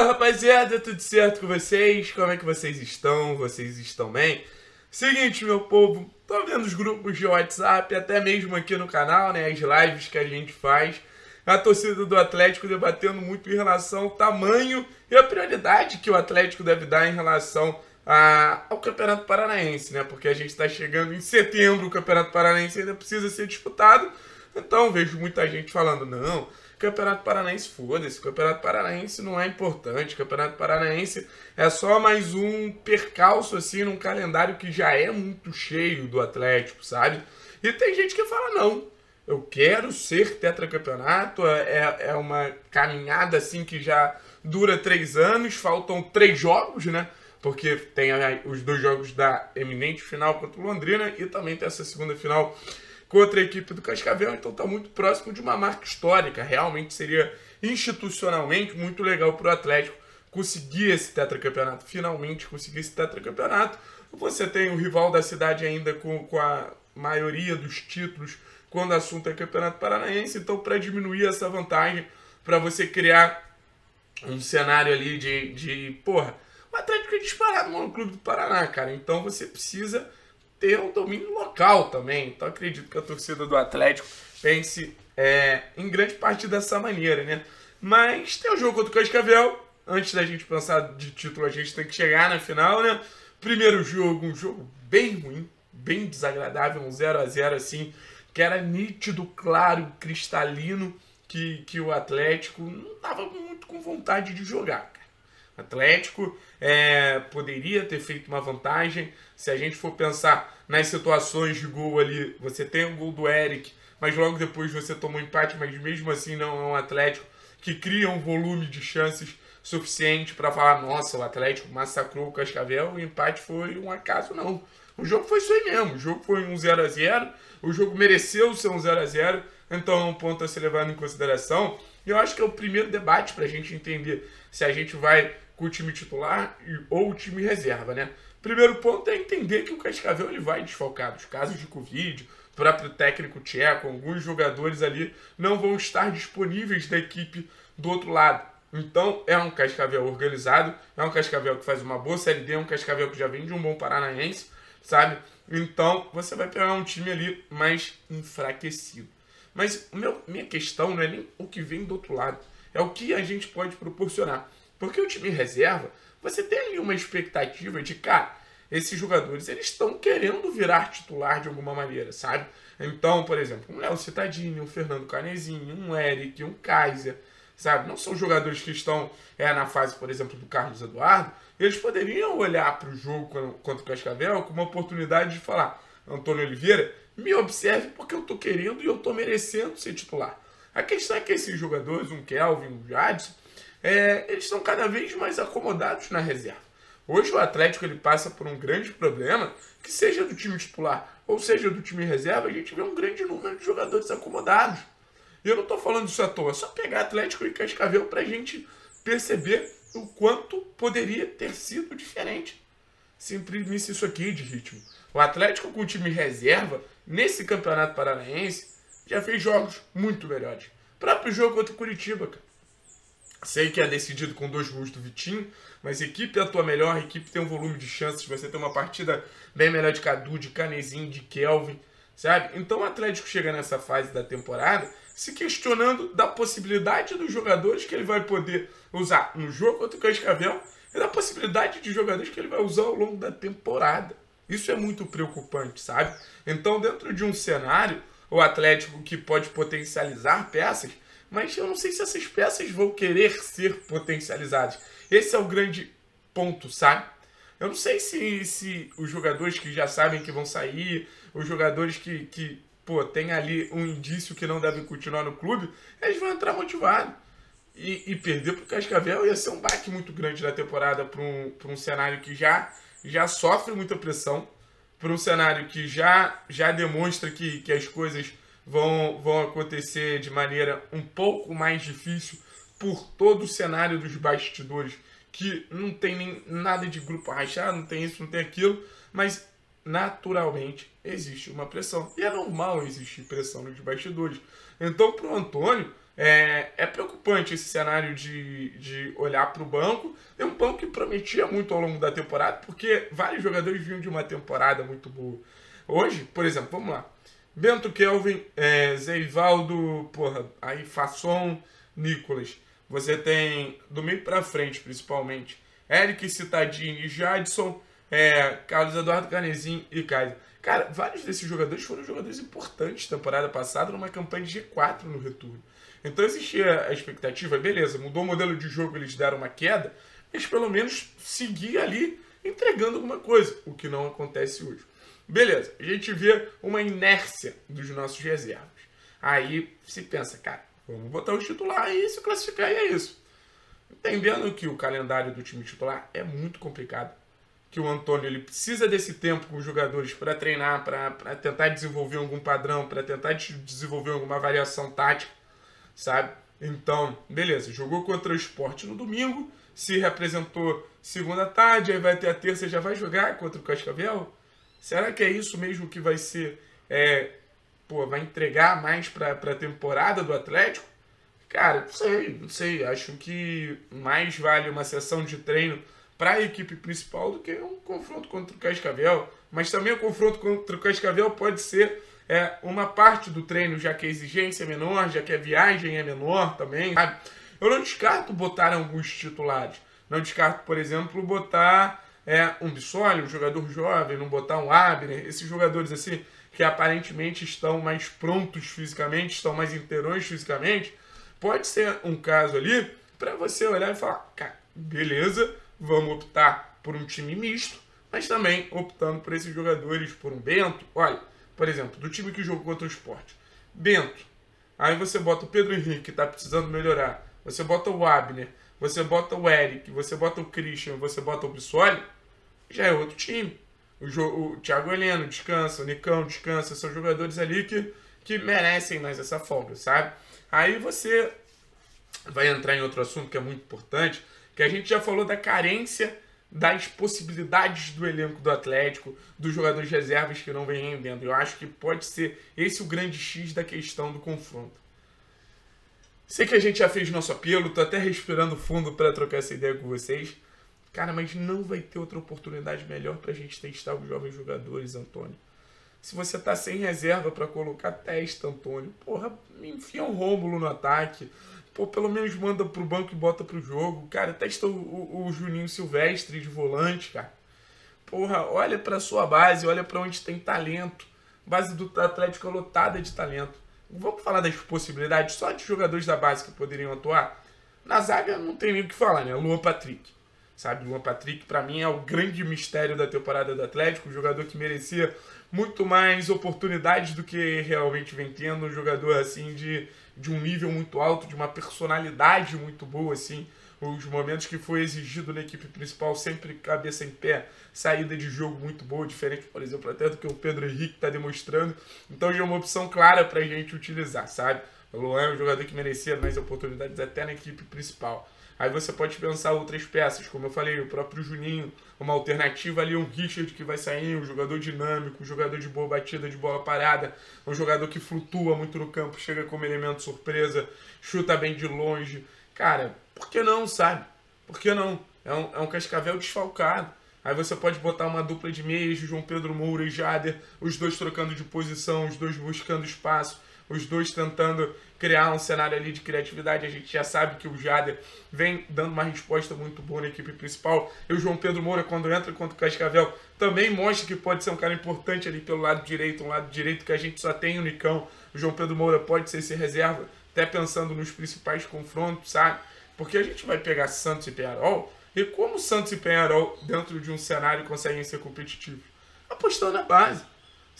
Fala rapaziada, tudo certo com vocês? Como é que vocês estão? Vocês estão bem? Seguinte, meu povo, tô vendo os grupos de WhatsApp, até mesmo aqui no canal, né? As lives que a gente faz. A torcida do Atlético debatendo muito em relação ao tamanho e a prioridade que o Atlético deve dar em relação a, ao Campeonato Paranaense, né? Porque a gente está chegando em setembro, o Campeonato Paranaense ainda precisa ser disputado. Então vejo muita gente falando, não, Campeonato Paranaense, foda-se, Campeonato Paranaense não é importante, Campeonato Paranaense é só mais um percalço assim num calendário que já é muito cheio do Atlético, sabe? E tem gente que fala, não, eu quero ser tetracampeonato, é, é uma caminhada assim que já dura três anos, faltam três jogos, né? Porque tem os dois jogos da eminente final contra o Londrina e também tem essa segunda final contra a equipe do Cascavel, então está muito próximo de uma marca histórica. Realmente seria institucionalmente muito legal para o Atlético conseguir esse tetracampeonato, finalmente conseguir esse tetracampeonato. Você tem o rival da cidade ainda com, com a maioria dos títulos quando o assunto é Campeonato Paranaense, então para diminuir essa vantagem, para você criar um cenário ali de, de porra, o Atlético é disparado no Clube do Paraná, cara, então você precisa ter um domínio local também. Então acredito que a torcida do Atlético pense é, em grande parte dessa maneira, né? Mas tem o jogo contra o Cascavel. Antes da gente pensar de título, a gente tem que chegar na final, né? Primeiro jogo, um jogo bem ruim, bem desagradável, um 0 a 0 assim, que era nítido, claro, cristalino, que, que o Atlético não estava muito com vontade de jogar. Atlético é, poderia ter feito uma vantagem. Se a gente for pensar nas situações de gol ali, você tem o gol do Eric, mas logo depois você toma um empate, mas mesmo assim não é um Atlético que cria um volume de chances suficiente para falar, nossa, o Atlético massacrou o Cascavel, o empate foi um acaso, não. O jogo foi isso aí mesmo, o jogo foi um 0 a 0 o jogo mereceu ser um 0 a 0 então é um ponto a ser levado em consideração. E eu acho que é o primeiro debate para a gente entender se a gente vai com o time titular ou o time reserva, né? Primeiro ponto é entender que o Cascavel ele vai desfalcado. Os casos de Covid, o próprio técnico tcheco, alguns jogadores ali não vão estar disponíveis da equipe do outro lado. Então é um Cascavel organizado, é um Cascavel que faz uma boa Série D, é um Cascavel que já vem de um bom paranaense, sabe? Então você vai pegar um time ali mais enfraquecido. Mas meu, minha questão não é nem o que vem do outro lado, é o que a gente pode proporcionar. Porque o time reserva, você tem ali uma expectativa de, cara, esses jogadores eles estão querendo virar titular de alguma maneira, sabe? Então, por exemplo, um Léo Citadini, um Fernando Canezinho, um Eric, um Kaiser, sabe? Não são jogadores que estão é, na fase, por exemplo, do Carlos Eduardo. Eles poderiam olhar para o jogo contra o Cascavel com uma oportunidade de falar: Antônio Oliveira, me observe porque eu estou querendo e eu estou merecendo ser titular. A questão é que esses jogadores, um Kelvin, um Jadson, é, eles estão cada vez mais acomodados na reserva. Hoje o Atlético ele passa por um grande problema, que seja do time titular ou seja do time reserva, a gente vê um grande número de jogadores acomodados. E eu não estou falando isso à toa, é só pegar Atlético e Cascavel para a gente perceber o quanto poderia ter sido diferente se imprimisse isso aqui de ritmo. O Atlético com o time reserva, nesse campeonato paranaense, já fez jogos muito melhores. O próprio jogo contra o Curitiba, cara. Sei que é decidido com dois gols do Vitinho, mas a equipe melhor, a equipe tem um volume de chances, você tem uma partida bem melhor de Cadu, de Canezinho, de Kelvin, sabe? Então o Atlético chega nessa fase da temporada se questionando da possibilidade dos jogadores que ele vai poder usar no jogo contra o Cascavel e da possibilidade de jogadores que ele vai usar ao longo da temporada. Isso é muito preocupante, sabe? Então, dentro de um cenário, o Atlético que pode potencializar peças mas eu não sei se essas peças vão querer ser potencializadas. Esse é o grande ponto, sabe? Eu não sei se, se os jogadores que já sabem que vão sair, os jogadores que, que pô, tem ali um indício que não devem continuar no clube, eles vão entrar motivados. E, e perder para o Cascavel ia ser um baque muito grande na temporada para um, um cenário que já, já sofre muita pressão, para um cenário que já, já demonstra que, que as coisas vão, vão acontecer de maneira um pouco mais difícil por todo o cenário dos bastidores, que não tem nem nada de grupo rachado, não tem isso, não tem aquilo, mas naturalmente existe uma pressão. E é normal existir pressão nos bastidores. Então, para o Antônio, É, é preocupante esse cenário de, de olhar para o banco. É um banco que prometia muito ao longo da temporada, porque vários jogadores vinham de uma temporada muito boa. Hoje, por exemplo, vamos lá. Bento Kelvin, é, Zeivaldo, porra, aí Fasson, Nicolas. Você tem, do meio para frente principalmente, Eric Citadini, Jadson, é, Carlos Eduardo Canezin e Kaiser. Cara, vários desses jogadores foram jogadores importantes temporada passada numa campanha de G4 no retorno. Então existia a expectativa, beleza, mudou o modelo de jogo, eles deram uma queda, mas pelo menos seguir ali entregando alguma coisa, o que não acontece hoje. Beleza, a gente vê uma inércia dos nossos reservas. Aí se pensa, cara, vamos botar o titular e se classificar e é isso. Entendendo que o calendário do time titular é muito complicado que o Antônio ele precisa desse tempo com os jogadores para treinar, para tentar desenvolver algum padrão, para tentar desenvolver alguma variação tática, sabe? Então, beleza, jogou contra o esporte no domingo, se representou segunda tarde, aí vai ter a terça já vai jogar contra o Cascavel? Será que é isso mesmo que vai ser, é, pô, vai entregar mais para a temporada do Atlético? Cara, não sei, não sei. Acho que mais vale uma sessão de treino para a equipe principal do que um confronto contra o Cascavel. Mas também o confronto contra o Cascavel pode ser é, uma parte do treino, já que a exigência é menor, já que a viagem é menor também. Sabe? Eu não descarto botar alguns titulares. Não descarto, por exemplo, botar é, um Bissoli, um jogador jovem, não botar um Abner, esses jogadores assim que aparentemente estão mais prontos fisicamente, estão mais inteirões fisicamente. Pode ser um caso ali para você olhar e falar, beleza, vamos optar por um time misto, mas também optando por esses jogadores, por um Bento. Olha, por exemplo, do time que jogou contra o esporte. Bento. Aí você bota o Pedro Henrique, que está precisando melhorar. Você bota o Abner, você bota o Eric, você bota o Christian, você bota o Bissoli, já é outro time. O, o Thiago Heleno descansa, o Nicão descansa, são jogadores ali que, que merecem mais essa folga, sabe? Aí você vai entrar em outro assunto que é muito importante, que a gente já falou da carência das possibilidades do elenco do Atlético, dos jogadores reservas que não vem rendendo. Eu acho que pode ser esse o grande X da questão do confronto. Sei que a gente já fez nosso apelo, tô até respirando fundo para trocar essa ideia com vocês. Cara, mas não vai ter outra oportunidade melhor pra gente testar os jovens jogadores, Antônio. Se você tá sem reserva para colocar, testa, Antônio. Porra, enfia um Rômulo no ataque. Pô, pelo menos manda pro banco e bota pro jogo. Cara, testa o, o, o Juninho Silvestre de volante, cara. Porra, olha pra sua base, olha para onde tem talento. Base do Atlético é lotada de talento. Vamos falar das possibilidades só de jogadores da base que poderiam atuar? Na zaga não tem nem o que falar, né? Luan Patrick. Sabe, Luan Patrick, para mim, é o grande mistério da temporada do Atlético. Um jogador que merecia muito mais oportunidades do que realmente vem tendo. Um jogador, assim, de de um nível muito alto, de uma personalidade muito boa, assim. Os momentos que foi exigido na equipe principal, sempre cabeça em pé, saída de jogo muito boa, diferente, por exemplo, até do que o Pedro Henrique está demonstrando. Então já é uma opção clara para a gente utilizar, sabe? O Luan é um jogador que merecia mais oportunidades até na equipe principal. Aí você pode pensar outras peças, como eu falei, o próprio Juninho, uma alternativa ali, um Richard que vai sair, um jogador dinâmico, um jogador de boa batida, de bola parada, um jogador que flutua muito no campo, chega como elemento surpresa, chuta bem de longe. Cara, por que não, sabe? Por que não? É um, é um cascavel desfalcado. Aí você pode botar uma dupla de meias, João Pedro Moura e Jader, os dois trocando de posição, os dois buscando espaço os dois tentando criar um cenário ali de criatividade. A gente já sabe que o Jader vem dando uma resposta muito boa na equipe principal. E o João Pedro Moura, quando entra contra o Cascavel, também mostra que pode ser um cara importante ali pelo lado direito, um lado direito que a gente só tem o Nicão. O João Pedro Moura pode ser esse reserva, até pensando nos principais confrontos, sabe? Porque a gente vai pegar Santos e Penharol, e como Santos e Penharol, dentro de um cenário, conseguem ser competitivos? Apostando na base.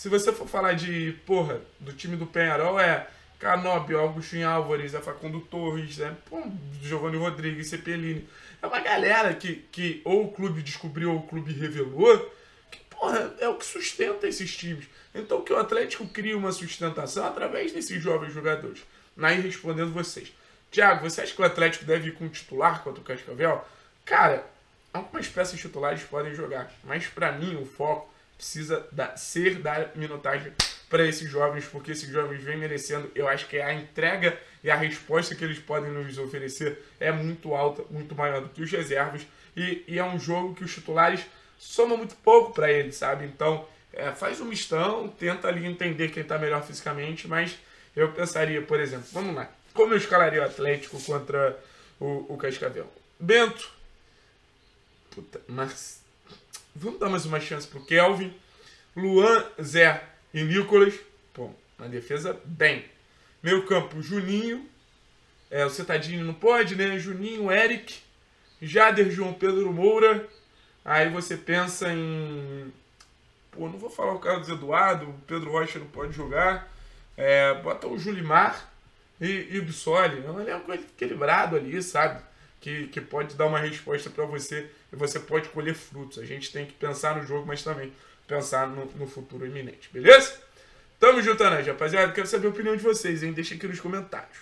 Se você for falar de, porra, do time do Penharol, é Canóbio, Augustinho Álvares, é Facundo Torres, né? Pô, Giovanni Rodrigues, Cepelini. É uma galera que, que ou o clube descobriu ou o clube revelou, que, porra, é o que sustenta esses times. Então que o Atlético cria uma sustentação através desses jovens jogadores. Aí respondendo vocês. Tiago, você acha que o Atlético deve ir com titular contra o Cascavel? Cara, algumas peças titulares podem jogar, mas para mim o foco precisa da, ser dar minutagem para esses jovens, porque esses jovens vêm merecendo. Eu acho que a entrega e a resposta que eles podem nos oferecer é muito alta, muito maior do que os reservas. E, e é um jogo que os titulares somam muito pouco para eles, sabe? Então, é, faz um mistão, tenta ali entender quem está melhor fisicamente, mas eu pensaria, por exemplo, vamos lá, como eu escalaria o Atlético contra o, o Cascavel? Bento. Puta, mas. Vamos dar mais uma chance pro Kelvin. Luan, Zé e Nicolas. Pô, na defesa, bem. Meio campo, Juninho. É, o Cetadinho não pode, né? Juninho, Eric. Jader, João Pedro Moura. Aí você pensa em. Pô, não vou falar o Carlos Eduardo. O Pedro Rocha não pode jogar. É, bota o Julimar e, e o Bissoli. É um elenco equilibrado ali, sabe? Que, que pode dar uma resposta para você e você pode colher frutos. A gente tem que pensar no jogo, mas também pensar no, no futuro iminente, beleza? Tamo junto, Ananja, rapaziada. Quero saber a opinião de vocês, hein? Deixa aqui nos comentários.